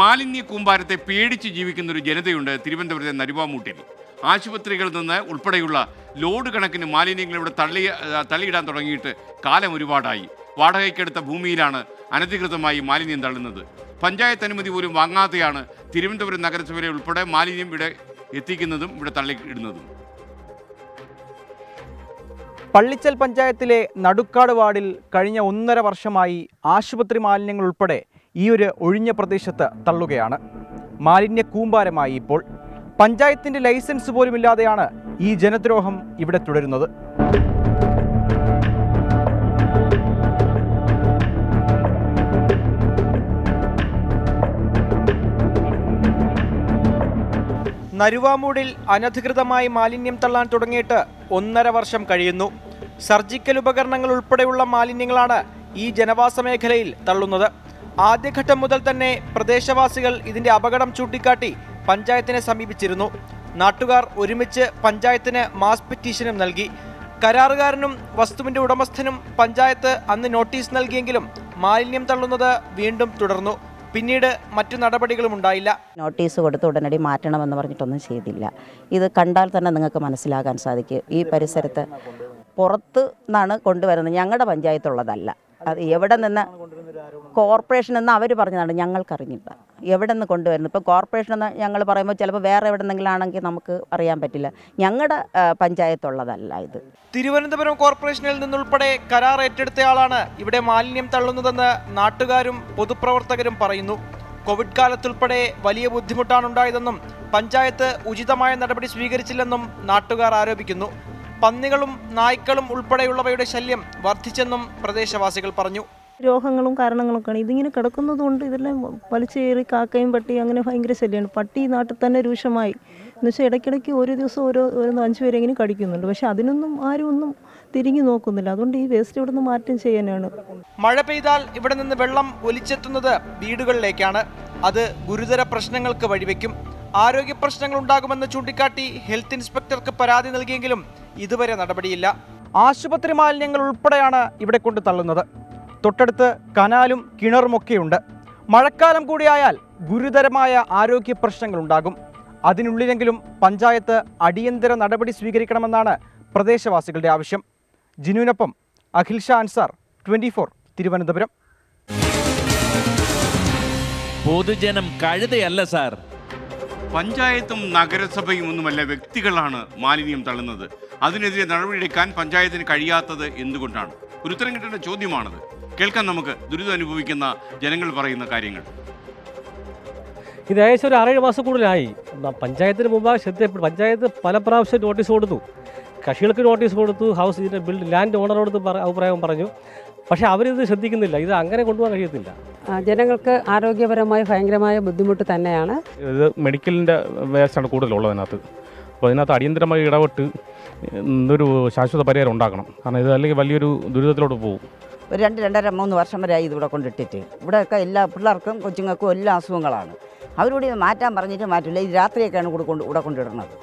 മാലിന്യ കൂമ്പാരത്തെ പേടിച്ച് ജീവിക്കുന്ന ഒരു ജനതയുണ്ട് തിരുവനന്തപുരത്തെ നരിവാമൂട്ടിൽ. ആശുപത്രികളിൽ നിന്ന് ഉൾപ്പെടെയുള്ള ലോഡ് കണക്കിന് മാലിന്യങ്ങൾ ഇവിടെ തള്ളി തള്ളിയിടാൻ തുടങ്ങിയിട്ട് കാലം ഒരുപാടായി. വാടകയ്ക്കെടുത്ത ഭൂമിയിലാണ് അനധികൃതമായി മാലിന്യം തള്ളുന്നത്. പഞ്ചായത്ത് അനുമതി പോലും വാങ്ങാതെയാണ് തിരുവനന്തപുരം നഗരസഭയിലെ ഉൾപ്പെടെ മാലിന്യം ഇവിടെ എത്തിക്കുന്നതും ഇവിടെ തള്ളിയിടുന്നതും. പള്ളിച്ചൽ പഞ്ചായത്തിലെ നടുക്കാട് വാർഡിൽ കഴിഞ്ഞ ഒന്നര വർഷമായി ആശുപത്രി മാലിന്യങ്ങൾ ഉൾപ്പെടെ ഈ ഒരു ഒഴിഞ്ഞ പ്രദേശത്ത് തള്ളുകയാണ്. മാലിന്യ കൂമ്പാരമായി ഇപ്പോൾ പഞ്ചായത്തിന്റെ ലൈസൻസ് പോലുമില്ലാതെയാണ് ഈ ജനദ്രോഹം ഇവിടെ തുടരുന്നത്. നരുവാമൂടിൽ അനധികൃതമായി മാലിന്യം തള്ളാൻ തുടങ്ങിയിട്ട് ഒന്നര വർഷം കഴിയുന്നു. സർജിക്കൽ ഉപകരണങ്ങൾ ഉൾപ്പെടെയുള്ള മാലിന്യങ്ങളാണ് ഈ ജനവാസ മേഖലയിൽ തള്ളുന്നത്. ആദ്യഘട്ടം മുതൽ തന്നെ പ്രദേശവാസികൾ ഇതിന്റെ അപകടം ചൂണ്ടിക്കാട്ടി പഞ്ചായത്തിനെ സമീപിച്ചിരുന്നു. നാട്ടുകാർ ഒരുമിച്ച് പഞ്ചായത്തിന് മാസ് പെറ്റീഷനും നൽകി. കരാറുകാരനും വസ്തുവിന്റെ ഉടമസ്ഥനും പഞ്ചായത്ത് അന്ന് നോട്ടീസ് നൽകിയെങ്കിലും മാലിന്യം തള്ളുന്നത് വീണ്ടും തുടർന്നു. പിന്നീട് മറ്റു നടപടികളും ഉണ്ടായില്ല. നോട്ടീസ് കൊടുത്ത് ഉടനടി മാറ്റണമെന്ന് പറഞ്ഞിട്ടൊന്നും ചെയ്തില്ല. ഇത് കണ്ടാൽ തന്നെ നിങ്ങൾക്ക് മനസ്സിലാകാൻ സാധിക്കും. ഈ പരിസരത്ത് പുറത്ത് നിന്നാണ് കൊണ്ടുവരുന്നത്. ഞങ്ങളുടെ പഞ്ചായത്തുള്ളതല്ല. അത് എവിടെ നിന്ന് കോർപ്പറേഷൻ എന്ന് അവർ പറഞ്ഞതാണ് ഞങ്ങൾക്കറിഞ്ഞില്ല. എവിടെ നിന്ന് കൊണ്ടുവരുന്നത്? ഇപ്പോൾ കോർപ്പറേഷൻ എന്ന് ഞങ്ങൾ പറയുമ്പോൾ ചിലപ്പോൾ വേറെ എവിടെ നിന്നെങ്കിലാണെങ്കിൽ നമുക്ക് അറിയാൻ പറ്റില്ല. ഞങ്ങളുടെ പഞ്ചായത്തുള്ളതല്ല ഇത്. തിരുവനന്തപുരം കോർപ്പറേഷനിൽ നിന്നുൾപ്പെടെ കരാർ ഏറ്റെടുത്തയാളാണ് ഇവിടെ മാലിന്യം തള്ളുന്നതെന്ന് നാട്ടുകാരും പൊതുപ്രവർത്തകരും പറയുന്നു. കോവിഡ് കാലത്തുൾപ്പെടെ വലിയ ബുദ്ധിമുട്ടാണ് ഉണ്ടായതെന്നും പഞ്ചായത്ത് ഉചിതമായ നടപടി സ്വീകരിച്ചില്ലെന്നും നാട്ടുകാർ ആരോപിക്കുന്നു. പന്നികളും നായ്ക്കളും ഉൾപ്പെടെയുള്ളവയുടെ ശല്യം വർദ്ധിച്ചെന്നും പ്രദേശവാസികൾ പറഞ്ഞു. രോഗങ്ങളും കാരണങ്ങളൊക്കെയാണ്. ഇതിങ്ങനെ കിടക്കുന്നത് കൊണ്ട് ഇതെല്ലാം വലിച്ചേറി കാക്കയും പട്ടി അങ്ങനെ ഭയങ്കര ശല്യമാണ് പട്ടി നാട്ടിൽ തന്നെ രൂക്ഷമായി. എന്നുവെച്ചാൽ ഇടയ്ക്കിടയ്ക്ക് ഓരോ ദിവസം ഓരോ ഓരോ അഞ്ച് പേരെങ്കിലും കടിക്കുന്നുണ്ട്. പക്ഷെ അതിനൊന്നും ആരും ഒന്നും തിരിഞ്ഞു നോക്കുന്നില്ല. അതുകൊണ്ട് ഈ വേസ്റ്റ് ഇവിടെ നിന്ന് മാറ്റം ചെയ്യാനാണ്. മഴ പെയ്താൽ ഇവിടെ നിന്ന് വെള്ളം ഒലിച്ചെത്തുന്നത് വീടുകളിലേക്കാണ്. അത് ഗുരുതര പ്രശ്നങ്ങൾക്ക് വഴിവെക്കും. ആരോഗ്യ പ്രശ്നങ്ങൾ ഉണ്ടാകുമെന്ന് ചൂണ്ടിക്കാട്ടി ഹെൽത്ത് ഇൻസ്പെക്ടർക്ക് പരാതി നൽകിയെങ്കിലും ഇതുവരെ നടപടിയില്ല. ആശുപത്രി മാലിന്യങ്ങൾ ഉൾപ്പെടെയാണ് ഇവിടെ കൊണ്ട് തള്ളുന്നത്. തൊട്ടടുത്ത് കനാലും കിണറുമൊക്കെയുണ്ട്. മഴക്കാലം കൂടിയായാൽ ഗുരുതരമായ ആരോഗ്യ പ്രശ്നങ്ങൾ ഉണ്ടാകും അതിനുള്ളിലെങ്കിലും പഞ്ചായത്ത് അടിയന്തര നടപടി സ്വീകരിക്കണമെന്നാണ് പ്രദേശവാസികളുടെ ആവശ്യം. ജിനുവിനൊപ്പം അഖിൽ ഷാ അൻസാർ ട്വന്റി തിരുവനന്തപുരം. പൊതുജനം കഴുതയല്ല സാർ. പഞ്ചായത്തും നഗരസഭയും ഒന്നുമല്ല വ്യക്തികളാണ് മാലിന്യം തള്ളുന്നത്. അതിനെതിരെ നടപടിയെടുക്കാൻ പഞ്ചായത്തിന് കഴിയാത്തത് എന്തുകൊണ്ടാണ്? ഒരു ഉത്തരം കിട്ടേണ്ട ചോദ്യമാണത്. കേൾക്കാൻ നമുക്ക് ദുരിതം അനുഭവിക്കുന്ന ജനങ്ങൾ പറയുന്ന കാര്യങ്ങൾ. ഇത് ഏകദേശം ഒരു ആറേഴ് മാസം കൂടുതലായി പഞ്ചായത്തിന് മുമ്പ് ശ്രദ്ധയപ്പെട്ടു പഞ്ചായത്ത് പല പ്രാവശ്യം നോട്ടീസ് കൊടുത്തു. കക്ഷികൾക്ക് നോട്ടീസ് കൊടുത്തു. ഹൗസ് ഇതിന്റെ ബിൽഡ് ലാൻഡ് ഓണറോട് അഭിപ്രായം പറഞ്ഞു. പക്ഷേ അവരിത് ശ്രദ്ധിക്കുന്നില്ല. ഇത് അങ്ങനെ കൊണ്ടുപോകാൻ കഴിയത്തില്ല. ജനങ്ങൾക്ക് ആരോഗ്യപരമായി ഭയങ്കരമായ ബുദ്ധിമുട്ട് തന്നെയാണ്. ഇത് മെഡിക്കലിന്റെ വേസ്റ്റാണ് കൂടുതലുള്ളത് അതിനകത്ത് അപ്പോൾ അതിനകത്ത് അടിയന്തരമായി ഇടപെട്ട് ഒരു ശാശ്വത പരിഹാരം ഉണ്ടാക്കണം. കാരണം ഇത് അല്ലെങ്കിൽ വലിയൊരു ദുരിതത്തിലോട്ട് പോകും. ഒരു രണ്ട് രണ്ടര മൂന്ന് വർഷം വരെ ആയി ഇതിവിടെ കൊണ്ടിട്ടിട്ട്. ഇവിടെയൊക്കെ എല്ലാ പിള്ളേർക്കും കൊച്ചുങ്ങൾക്കും എല്ലാ അസുഖങ്ങളാണ്. അവരോട് മാറ്റാൻ പറഞ്ഞിട്ട് മാറ്റില്ല. ഈ രാത്രിയൊക്കെയാണ് ഇവിടെ കൊണ്ട് ഇവിടെ കൊണ്ടിടുന്നത്